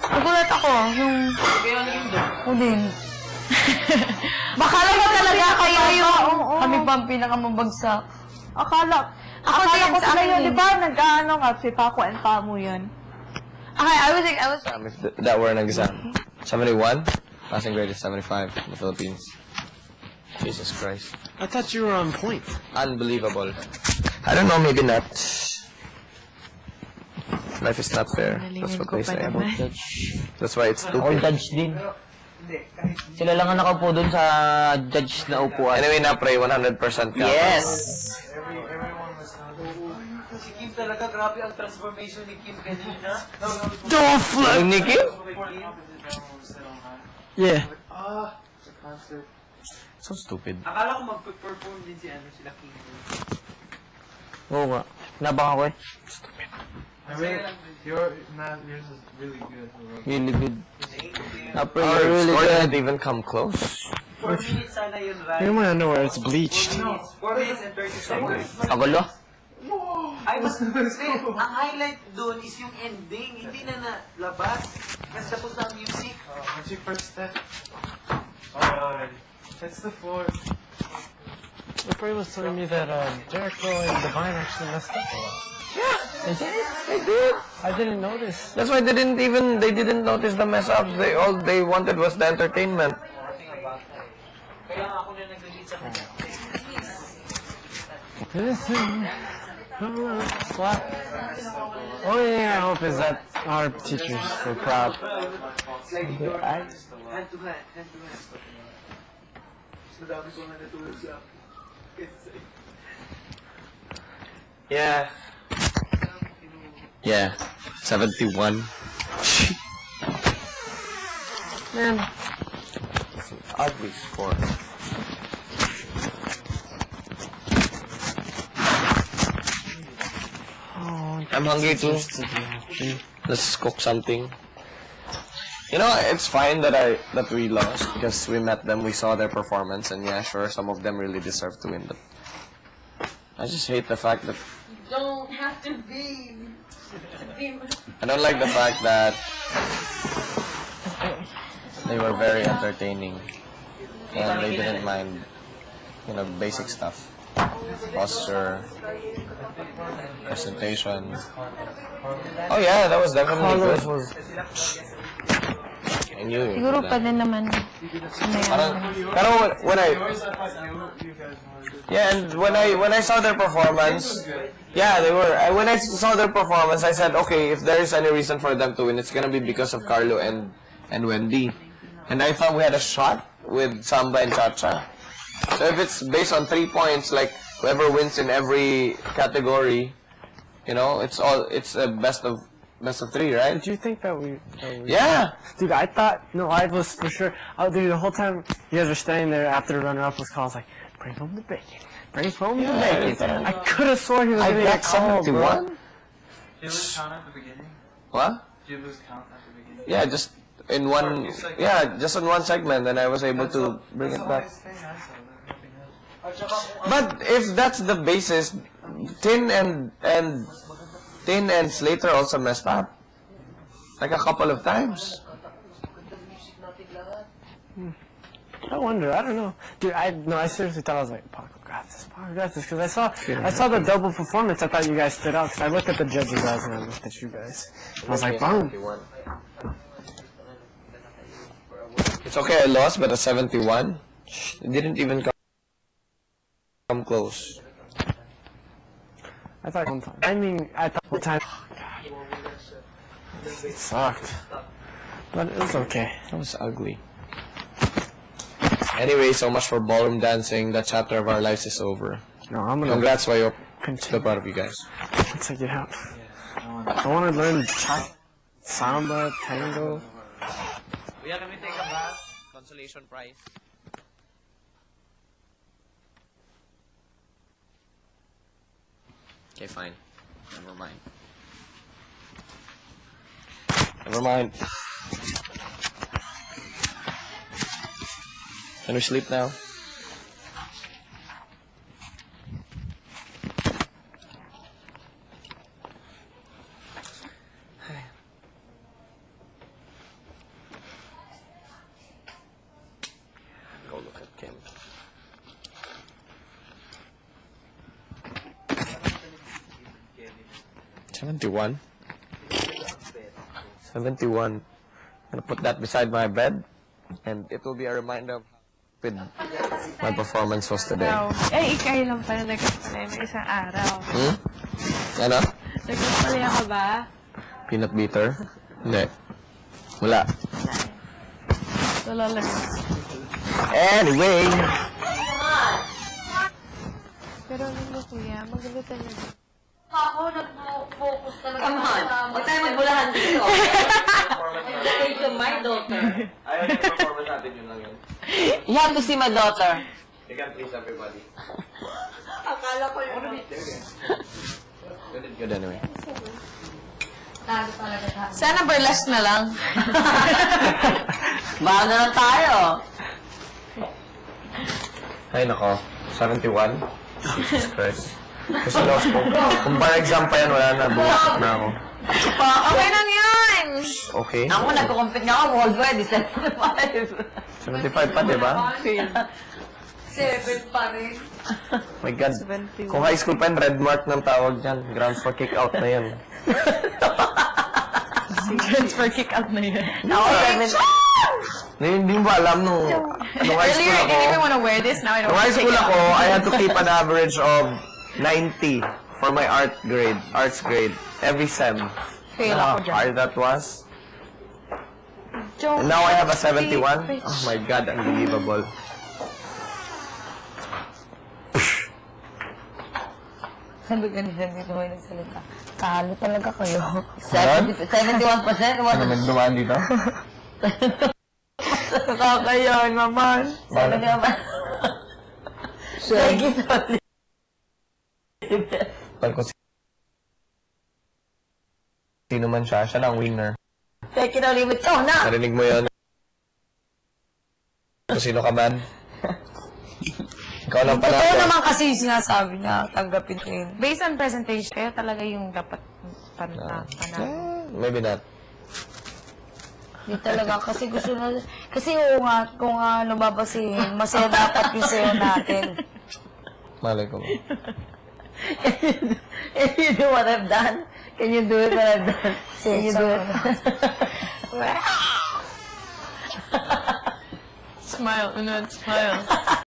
Nagulat ako, yung... Kaya ano yun doon? Din. Ko talaga kayo yung... Kami pa ang pinakamabagsak. Akala, Ako akala din, ko sa sila akin yun, di ba? Nag-ano nga, si Paco and Pamu yun. Okay, I was like, I was... If th- that were an exam. 71? Passing grade is 75 in the Philippines. Jesus Christ. I thought you were on point. Unbelievable. I don't know, maybe not. Life is not fair. That's what they say judge. That's why it's Ako stupid. judge din. Sila lang ang nakaupo doon sa judge na upuan. Anyway, na pray 100% ka. Yes! Si Kim talaga, grabe ang transformation ni Kim kanina. Don't flip! Yung Nikki? Yeah. Ah, sa concert. So stupid. Akala ko mag-perform din si ano, sila Kim. Oo nga. Nabang ako eh. I mean, your, not, yours is really good. Really good. Napre, Our really score good. didn't even come close. 4 minutes sana yun, right? You know where it's bleached. 4 minutes and 30 seconds. Kagulo. Ay, mas, kasi, ang highlight doon is yung ending. Hindi na nalabas. Kasi tapos na ang music. Oh, what's your first step? Alright. That's the four. Bray was telling me that uh, Jericho and Divine actually messed up a lot. They did. They did. I didn't notice. That's why they didn't even they didn't notice the mess ups. They all they wanted was the entertainment. Kaya nga ako na nag-delete sa kanya. Slap. Only thing I hope is that our teachers were proud. It's like your hand to hand, hand to hand. Mas madami ko nga natulog sa akin. Yeah. Yeah. Seventy one. Man. It's an ugly score. Oh, I'm hungry too. Let's cook something. You know, it's fine that I that we lost because we met them, we saw their performance, and yeah, sure, some of them really deserve to win. But I just hate the fact that You Don't have to be... I don't like the fact that they were very entertaining and they didn't mind, you know, basic stuff, posture, presentation. Oh yeah, that was definitely good. I you Siguro would pa din naman. Parang, pero when, when I yeah, and when I when I saw their performance, yeah, they were. I, when I saw their performance, I said, okay, if there is any reason for them to win, it's gonna be because of Carlo and and Wendy. And I thought we had a shot with Samba and Chacha. So if it's based on three points, like whoever wins in every category, you know, it's all it's a best of best of three, right? Did you think that we? That we Yeah. Dude, I thought no, I was for sure. Oh, dude, the whole time you guys were standing there after the runner-up was called, I was like, "Bring home the bacon, bring home the Yeah, bacon." I could have sworn he was I gonna got get called, bro. seventy-one. Did you lose count at the beginning? What? Did you lose count at the beginning? Yeah, just in one. Yeah, just in one segment, and I was able to bring it back. But if that's the basis, Tin and and Tin and Slater also messed up, like a couple of times. I wonder. I don't know, dude. I no, I seriously thought I was like, "Paco got this, Paco got this," because I saw, I saw the double performance. I thought you guys stood out because I looked at the judges guys and I looked at you guys. I was like, "Boom." It's okay, I lost, but a 71, it didn't even come close. I thought one time. I mean, I thought one time. It sucked, but it was okay. That was ugly. Anyway, so much for ballroom dancing. That chapter of our lives is over. No, I'm gonna Congrats, Wayo. So continue proud of you guys. once I get out. I want to learn cha- samba, tango. We let me take a bath. Consolation prize. Okay, fine. Never mind. Never mind. Can we sleep now? 71. 71. I'm gonna put that beside my bed, and it will be a reminder of how good my performance was today. Wow. Eh, ikay lang pala nagkaspalaya ng isang araw. Hmm? Ano? Nagkaspalaya ka ba? Peanut butter? Hindi. Wala. Wala lang. Anyway, Pero ano mo kuya, maganda talaga. Ako, nag-focus talaga. Come on. Huwag tayo magbulahan dito. Dahil to my daughter. ayaw yung performance natin yun lang yun. You have to see my daughter. You can please everybody. Akala ko yung... You did good anyway. Sana burlesque na lang. Baka na lang tayo. Ay, nako. 71? Jesus Christ. Kasi lost ko. Kung bar exam pa yan, wala na. Buwak na ako. Okay lang yan. Okay. Ako, nagko-compete nga ako, worldwide, 75. 75 pa, di ba? Seven pa rin. My God. Kung high school pa yan, red mark ng tawag dyan. Grounds for kick out na yan. Transfer kick out na yun. Ako, seven. Hindi, hindi mo ba alam nung, nung high school Earlier, I ako. didn't even want to wear this. Now I don't Nung high school ako. I had to keep an average of 90 for my art grade, arts grade, every sem. Fail ako dyan. that was. Joke. And now I have a 71. Oh my God, unbelievable. Sabi ka ni Sandy, may nagsalita. Talo talaga kayo. 70, 71%? What? Ano nagdumaan dito? Nakakayaw naman. 71%. Thank you, Tony. Ko si- Sino man siya, siya na ang winner. You, Tony. Ikaw na. Narinig mo yun? Kung sino ka man? Ikaw lang pala. Totoo naman kasi yung sinasabi niya, tanggapin ko yun. Based on presentation, kayo talaga yung dapat pan Ah. Maybe not. Hindi talaga, kasi gusto na, kasi oo nga, kung uh, lumabasihin, masaya dapat yung sayo natin. Malay ko. If you do what I've done, can you do it what I've done? Can you do it? Smile, ano, smile.